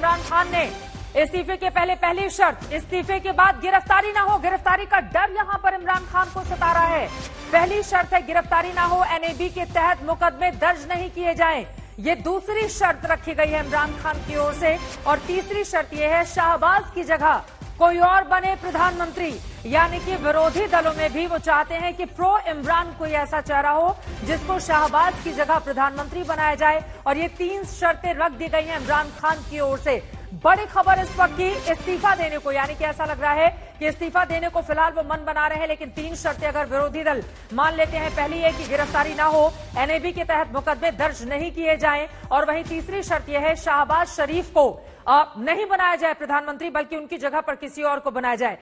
इमरान खान ने इस्तीफे के पहले पहली शर्त, इस्तीफे के बाद गिरफ्तारी ना हो। गिरफ्तारी का डर यहाँ पर इमरान खान को सता रहा है। पहली शर्त है गिरफ्तारी ना हो, एनएबी के तहत मुकदमे दर्ज नहीं किए जाएँ। ये दूसरी शर्त रखी गई है इमरान खान की ओर से। और तीसरी शर्त यह है शाहबाज की जगह। कोई और बने प्रधानमंत्री। यानी कि विरोधी दलों में भी वो चाहते हैं कि प्रो इमरान कोई ऐसा चेहरा हो जिसको शाहबाज की जगह प्रधानमंत्री बनाया जाए। और ये तीन शर्तें रख दी गई हैं इमरान खान की ओर से। बड़ी खबर इस वक्त की इस्तीफा देने को, यानी कि ऐसा लग रहा है कि इस्तीफा देने को फ़िलहाल वो मन बना रहे हैं, लेकिन तीन शर्तें अगर विरोधी दल मान लेते हैं, पहली है कि गिरफ्तारी ना हो, एनएबी के तहत मुकदमे दर्ज नहीं किए जाएँ, और वहीं तीसरी शर्त यह है, शाहबाज शरीफ को नहीं बनाया जाए प्रधानमंत्री, बल्कि उनकी जगह पर किसी और को बनाया जाए।